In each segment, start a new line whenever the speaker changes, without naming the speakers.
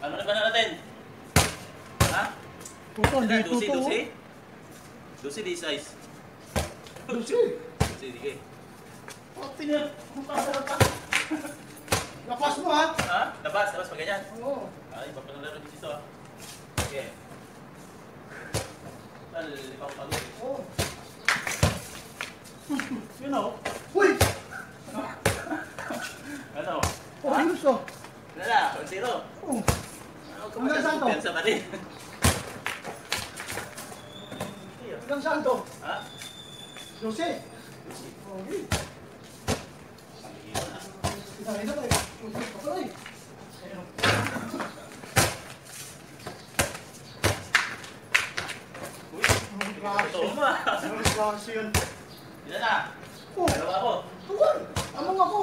Ano na ba na natin? Ha?
Puto, hindi
Ano, Dusi, dusi? Dusi di size.
Dusi.
Dusi, sige. Oh, pasarap pa.
Lapas mo ha.
Ha? Labas, labas pa ganyan.
Oo.
Ay, papanalaro dito ah. Sige. Tal, lipaw pa rin.
Oo.
You know?
Uy!
Ano?
Oh, ayos oh.
Wala, 1-0.
Oh.
Ano
Hanggang saan to?
Pensa pa rin.
Hanggang saan to?
Ha?
Dusi. Okay. Tayo. Dusi pa pala eh. Ayun.
Uy,
Ang klase.
mo ah.
Ang klase yun.
Ilan na?
Oh,
Dalawa ako.
tuwan. Among ako.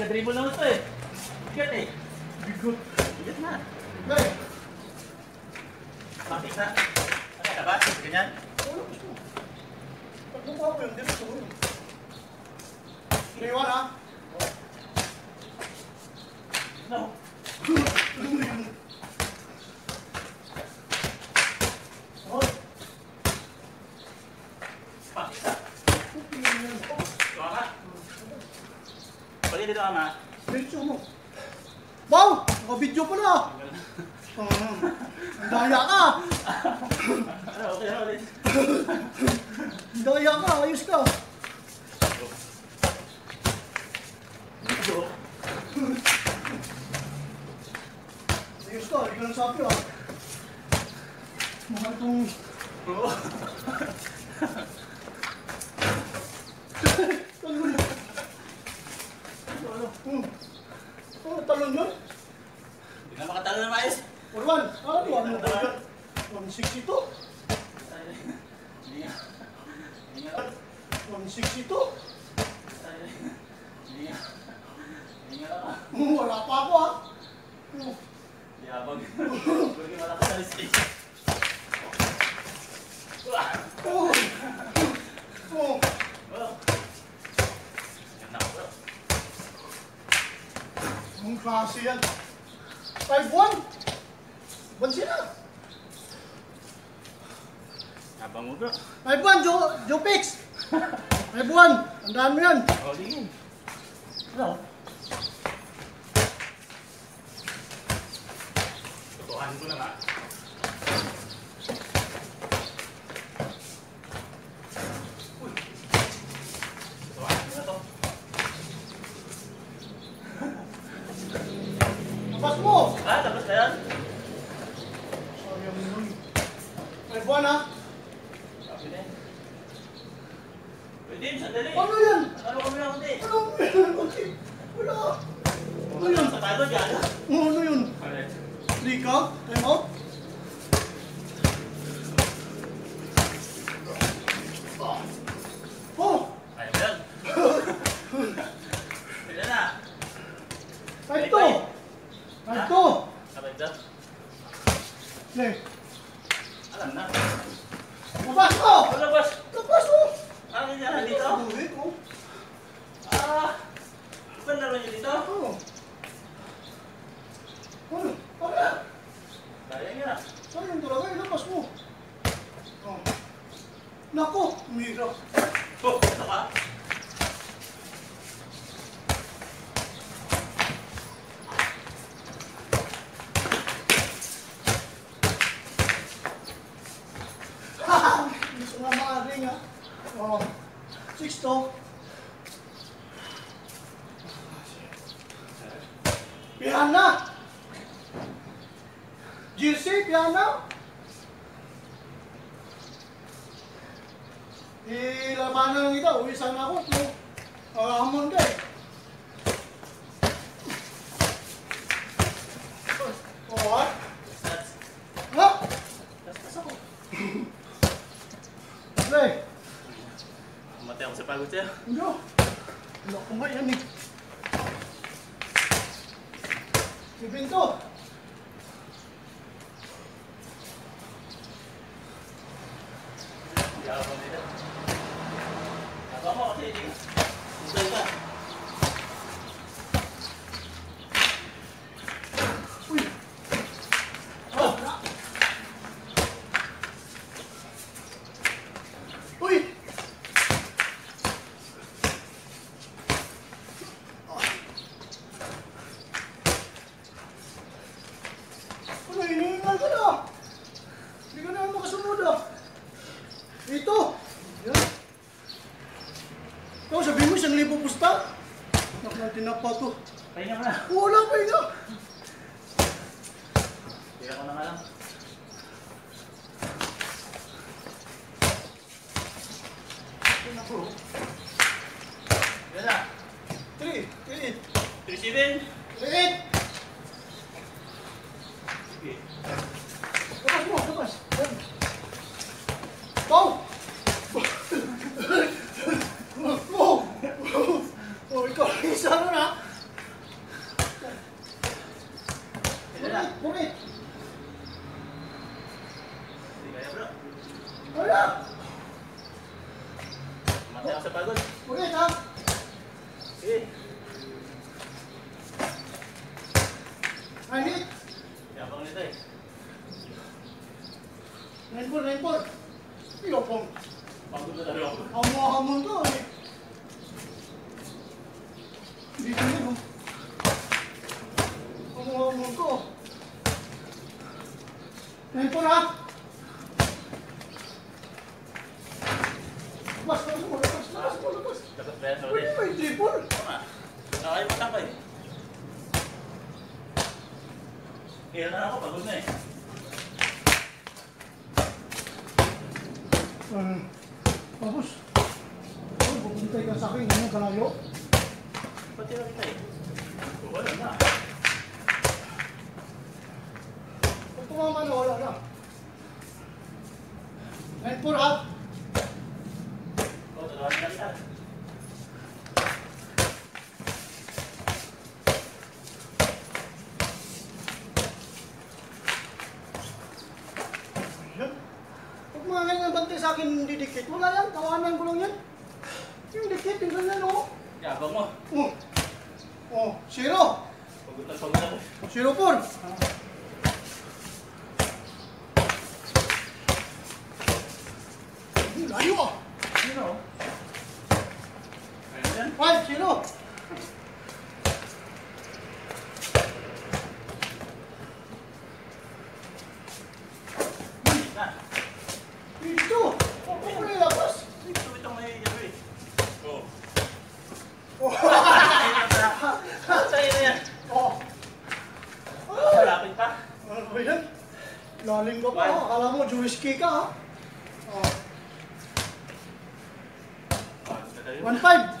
Hindi
na, dribble naman ito eh. Bigat eh.
Bigot.
Bigat na.
Hey!
Matik na. Ano ka ba? Ganyan?
Ano gusto mo? Pagbubuha ko yun, diretso ko yun. 3-1 ha?
No.
Oh,
Matik na. Gawa ka. Pwede dito ama.
diretso mo. Wow! Naka-video pala! Ah, Ang daya ka!
Ano, okay na ulit.
Ang daya ka! Ayos ka! Ayos ka! Hindi ka lang sabi ha. Mahal tong...
Oo.
Talon. Ano? Hmm. Ano talon yun?
Hindi na makatalo na maayos.
For one. Ano? Ano ba yun? 162?
Hindi nga. Hindi nga.
162?
Hindi nga. Hindi nga ako.
Hmm, Wala pa ako ha. Hmm.
Yabang. Pwede malakas sa stage. Wah!
Oh. Oh.
Oh. Yan na ako bro.
Ang klase yan. 5-1. Ban sila.
Yabang mo bro.
5-1, Joe, Joe Pix. 5-1. Tandaan mo yan.
Oh, di Ano? Totohanin ko na nga. Uy. Totohanin ko na to.
Labas mo.
Ah, tapos na yan?
Sayang yun. 5-1 ha.
Sabi na. Pwede, sandali.
Ano yan?
Ano kami na kunti?
Ano yan? Wala.
Ano yun? Sa tago dyan?
Oh, ano yun?
Alright.
Lika? Time out?
Mira.
What?
What?
Play. Matin, on sait pas Non. Non, moi, Yannick. Isa Labas, labas mo, labas, labas mo, labas.
Labas ba yan?
Pwede ba yung triple?
Nakakain mo tapay. Kaya na ako, pagod na eh.
Uh, tapos, oh, bumintay ka sa akin, ano, kalayo?
Pati na kita eh. Wala na.
Pag tumama na, wala na. And pour up. ng bante sa akin didikit. Wala yan, tawanan ko lang yan. Yung dikit, tingnan yan, oh.
Yabang mo.
Oh. Oh, zero.
Pagod na pagod ako.
Zero. Layo ah.
Zero. Ayan yan.
Five, zero.
Kalau mau jual sikit kah?
Oh. One five.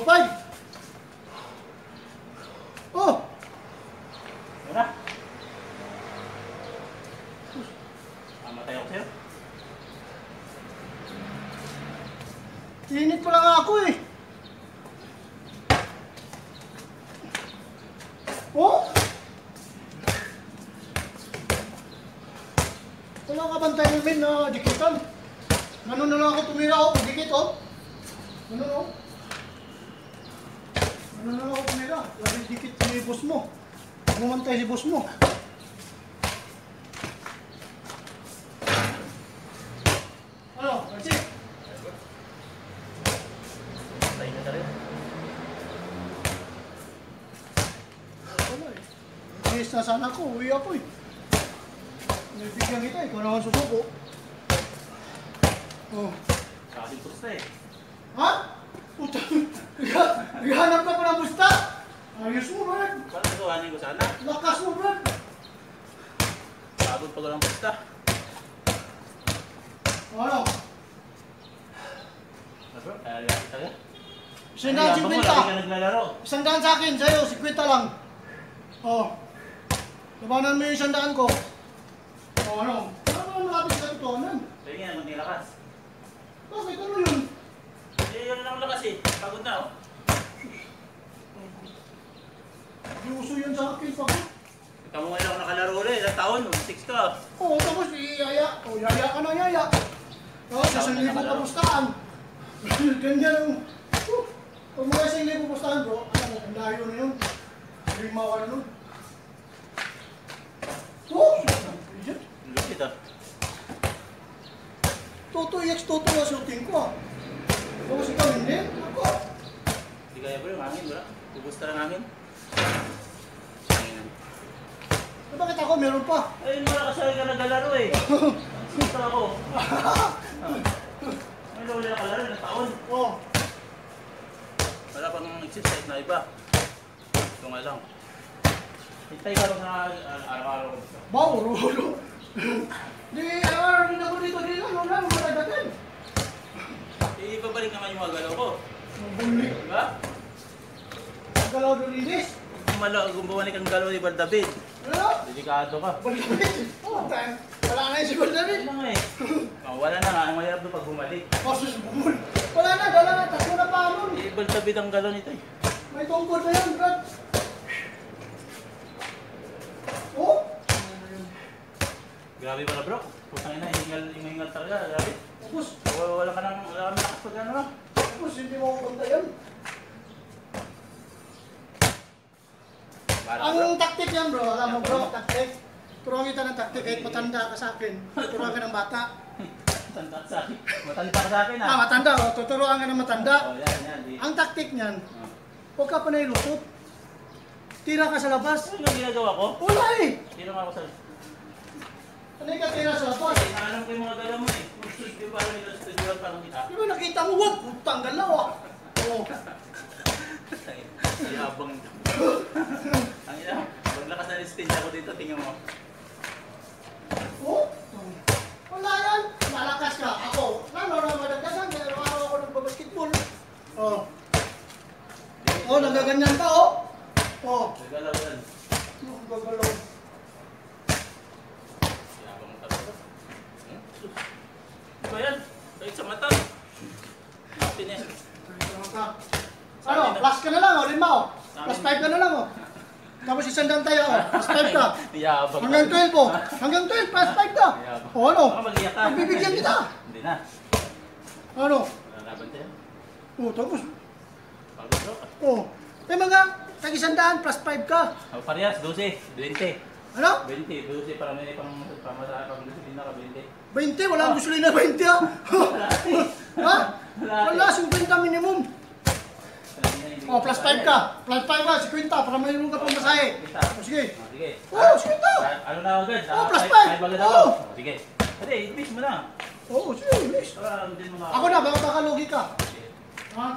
Oh, five. Oh,
Wala. Mamatay ako sa'yo.
init pa lang ako eh. Oh! Wala ka bang min na dikitan? Ganun na lang ako tumira ako, dikit oh. Ganun oh. Ganun na lang ako tumira. Lagi dikit si boss mo. Bumantay si boss mo. Ano, Nancy?
Patay na talaga.
Wala eh. Bihis na sana ako, uwi ako eh. Nabigyan kita, ikaw naman susuko. Oh.
Sa ating pusta eh.
Ha? Puta, naghahanap ka pa ng busta? Ayos mo, Brad.
Parang gawanin ko sana.
Lakas mo, Brad.
Pagod pag walang pusta.
Ano?
Bro, kaya lang talaga.
Isang daan,
Yabang mo, lagi
50.
ka naglalaro.
Isang daan sa akin, sa'yo, 50 lang. Oh. Labanan mo yung isang daan ko. Oh, ano? Ano naman malapit sa katotohanan?
Kaya nga, magnilakas.
Bakit? Ano yun?
Eh, yun lang lakas eh. Pagod na oh.
Di uso yun sa akin, pag
Ikaw mo ngayon ako nakalaro ulit. Ilang taon? 6 ka.
Oo, tapos iyaya. O, yaya ka na yaya. Tapos, isang libo pa pustahan. Ganyan ang... Pag mga isang libo pustahan, bro, ano, ang layo na yun. Lima ka na nun.
Ang lupit ah.
Toto X, Toto na shooting ko ah. Tapos ikaw hindi? Ako.
Hindi kaya bro, yung hangin wala. Ubus na lang hangin.
Meron pa?
Ay, malakas sa ka naglalaro eh. Gusto ako. May wala na kalaro, ilang taon.
Oh,
Wala pang exercise na iba. Ito nga lang. Hintay ka lang na araw-araw.
bawo, rulo. Di, ah, rin ako dito din lang, wala, matagatin.
Eh, ibabalik naman yung mga galaw ko.
Mabuli.
Diba?
Galaw doon inis.
Gumalaw, gumawalik ang galaw ni Bardabid. Delikado ka.
Wala na yung siguro na rin.
Ano eh. Oh, wala na nga, ang mahirap doon pag bumalik.
Kasus bumul. Wala na, wala na. Tatlo na pa nun.
Eh, Bardabid ang galaw nito eh.
May tungkol na yan, Brad. Oh?
Grabe pala bro. Putang ina, hingal, hingal talaga. Grabe.
Tapos,
Wala, ka nang, wala ka nang lakas pag ano.
tapos hindi mo punta yan.
Para.
Ang taktik yan, bro. Alam mo, bro, taktik. Turuan kita ng taktik kahit matanda ka sa akin. Turuan ka ng bata.
Matanda sa akin. Matanda ka sa akin
Ah,
ah.
matanda. Oh, tuturuan ka ng matanda.
Oh, yan, yan. Di.
Ang taktik niyan,
Oh.
huwag ka pa nailusot. Tira ka sa labas.
Ano yung ginagawa ko?
Wala eh.
Nga ako sa...
Ano ka tira sa labas?
Naalam ko yung mga galaw mo eh. Studio parang kita.
Di ba nakita mo, wag, putang galaw ah. Oh.
Ay, habang... Ang ina, paglakas na stage ako dito, tingnan mo.
Oh? Wala yan. Lalakas ka. Ako. Lalo na madagdagan. Kaya araw ako nagbabasketball. Oh. Oh, nagaganyan ka oh. Oh.
Nagalaw yan.
Yung gagalaw.
Ay, habang tapos. Hmm? Sus. Ano ba yan? Kahit sa mata. Happy na yan.
Ano ka? Ano? Plus ka na lang oh. Lima oh. Plus 5 ka na lang oh. Tapos isang daan tayo oh. Plus 5 ka.
Yabang.
Hanggang 12 oh. Hanggang 12. Plus 5 ka.
Yabang.
Oh ano?
Baka mag-iyak ka.
Pagbibigyan kita.
Hindi na.
Ano?
Lalaban tayo.
Oh, tapos. Oh. May mga tag isang daan plus 5 ka.
Oh, parehas, 12. 20.
Ano?
20. 12 para may pang pamasa pang disiplina ka 20.
20, wala ang gasolina 20 ah. ha? Wala, 50 minimum. Oh, plus 5 ka. Plus 5 ka, 50 para may mga pang masahe. Oh, sige.
Oh, sige.
Oh, 50.
Ah, Ano na agad?
Oh, plus
five-
five.
five agad
Oh.
ako. Oh, Sige. Hindi, ibig mo na.
Oo, oh, sige.
mo na.
Ako na, baka baka lugi ka. Ha?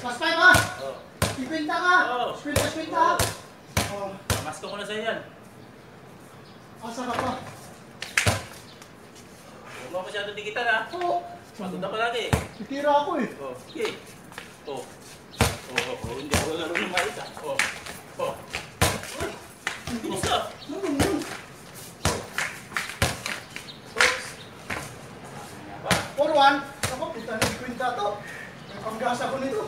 Plus 5 ka.
Oh.
50 ka.
Oh.
50, 50 ka. Oh,
Masko ko na sa'yo yan.
asa ka pa?
Huwag mo masyado dikitan ha.
Oo.
Pagod na palagi.
Titira ako eh.
Oh, okay. Oh. Oh, oh, oh, hindi ako laro ng maayos ah. Oh. Oh. Uy, Bilis ka.
Ano yun?
Oops. Ano ba?
4-1. Ako, puta na kwenta to. May panggas ako nito.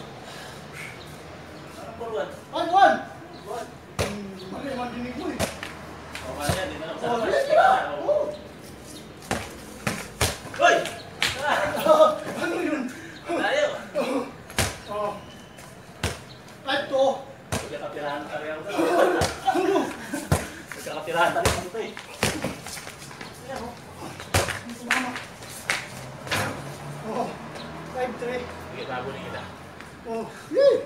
Anong forward?
1-1.
Forward.
Hmm, Mali man dinig mo eh.
Oh, kaya yan, di ako sa
Oh, tira.
Oh.
Oo.
Hoy!
Ano yun?
Tayo!
Oh. Kahit to.
Magkakapirahan pa rin ako.
Ano?
Magkakapirahan pa rin ako ito eh.
Ayan, oh. Ang sumama. Oh. 5-3.
Sige, babulin kita.
Oh. Yee!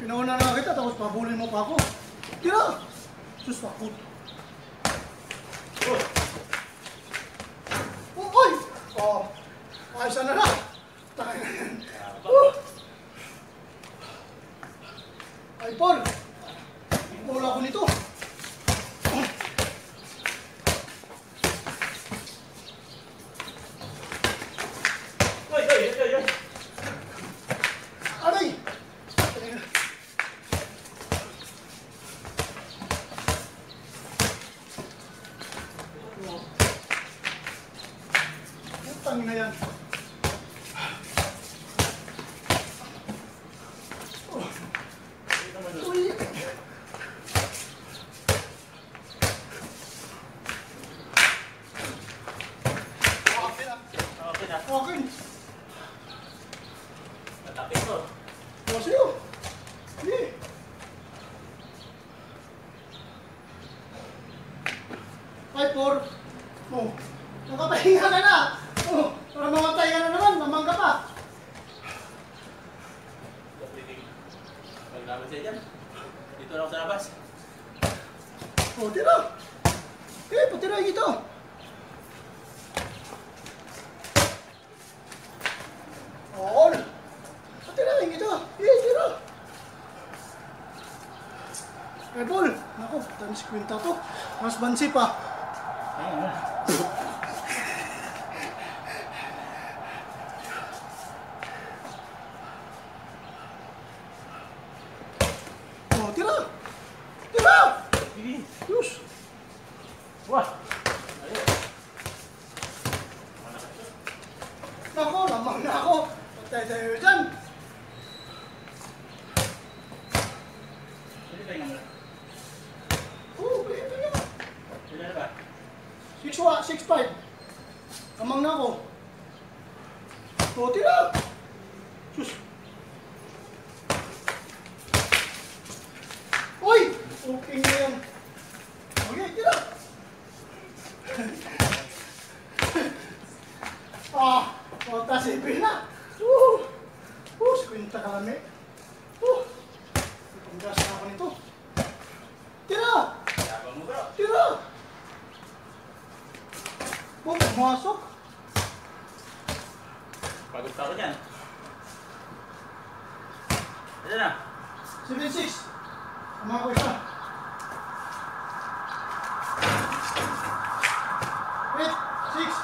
Pinauna na kita tapos pabulin mo pa ako. Tira! Sus, pakut.
Oh!
Oh, oy! Oh. Ayos na na. Tayo na yan.
Ah,
Oh. Ay, Paul! Wala ko nito. Oh.
Hoy, hoy, hoy, hoy!
Aray! Putang na yan.
Hindi naman yun.
Uy! Okay na.
Okay na.
Okay.
Natapit ko.
O, sa'yo. Sige. Five, four. Oh, nakapahinga ka na. Oh, para mamatay ka na naman, mamangga pa.
Paglaban siya dyan. Dito na ako sa labas.
Oh, tira. Eh, patira dito. Oo. Patira dito. Eh, tira. Eh, bol. Naku, tamis kwenta to. Mas bansi pa.
Ayun na.
Oh, tira. Tira.
Sige.
Yus.
Wah! Ayun.
Nako, lamang na ako. Patay tayo dyan.
Nga muna.
Oh, pwede
na ba?
Six wa, six five. Lamang na ako. Oh, tira. Sus. Uy! Okay na yan. Okay, tira. ah, wata sipin na. Uh, uh, skwinta ka lami. Uh, ipanggas na ako nito. Tira!
Yabang mo bro.
Tira! Oh, pumasok.
Pagod pa ako dyan. Ito na.
7-6. Tama ko isa. 8, 6.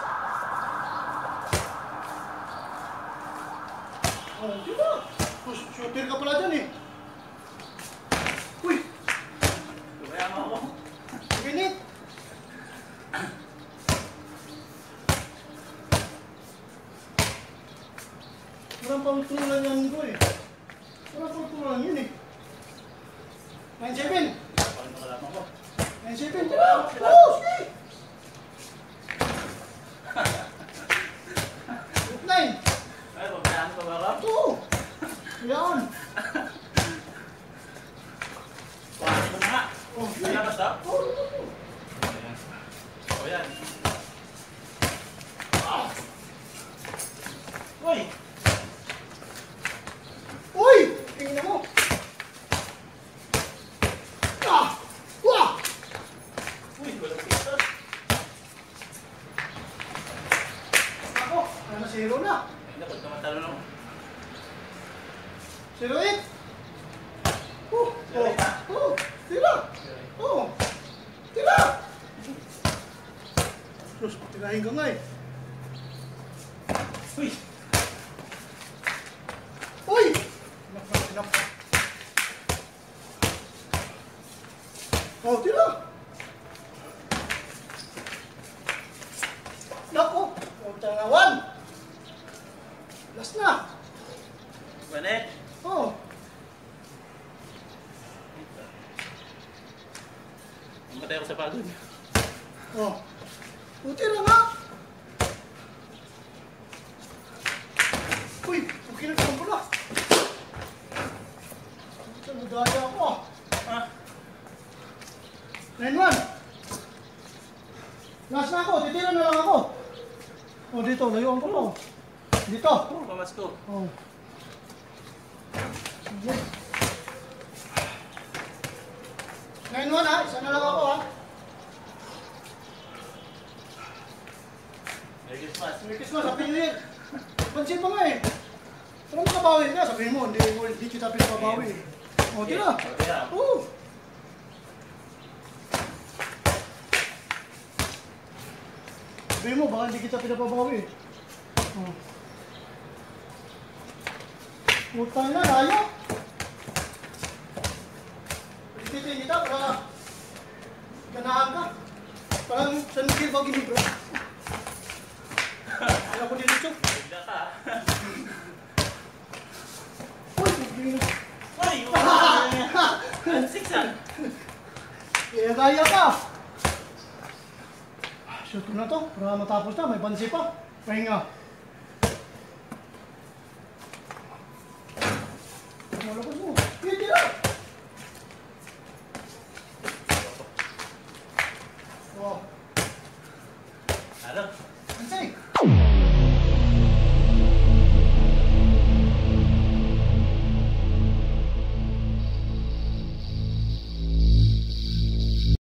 Oh, di ba? Sh- Shooter ka pala dyan eh. Uy,
Tumaya mo ako.
ginit. Walang pangtulan yan ko eh. Walang pangtulan yun eh. 9-7.
Paano mo kalaman ko?
9-7, di ba? Oo, sige. 9.
Ay, pagkayaan mo pa ba ako?
Oo. Yan.
Paano mo nga?
Oh,
Sa labas daw?
Oo, oo, oo.
Ayan. O yan.
Ah.
Uy!
Uy! Tingnan mo. Ah! Wah!
Uy, walang pista.
Ako, ano zero na?
Ay, dapat tumatalo na ako.
Zero eight. Oh,
Zero
oh,
eight, ha?
oh, tira. Oh, tira. Diyos, tirahin ka nga eh.
Uy!
Uy! Nak, nak, nak. Oh, tira! Nako! Huwag tangawan! Last na!
Bane?
Oh!
Mamatay ako sa pagod.
Oh! Oh, tira nga! Uy! Okay na naman pala! Ito, nagaya ako ah!
Ah,
9-1! Last na ako, titira na lang ako. Oh, dito, layuan ko po. Dito.
oh, pamasko.
Oh. Sige. 9-1 ha, isa na lang ako ha.
Merry Christmas.
Merry Christmas, Happy New Year. Pansin mo nga eh. Pero makabawi ka, sabihin mo, hindi, hindi kita pinababawi. Oh, tira.
Oh, tira.
Oo. Sabihin mo, baka hindi kita pinababawi. Oh. Utang na, layo. Pagkitin kita para ganahan ka. Parang San Miguel ba ginibro? Ayaw ko dito.
Bigla ka.
Uy, bigla.
One six ah.
Kaya kaya ka. Shoot ko na to. Para matapos na. May bansi pa. Pahinga. Malakas mo.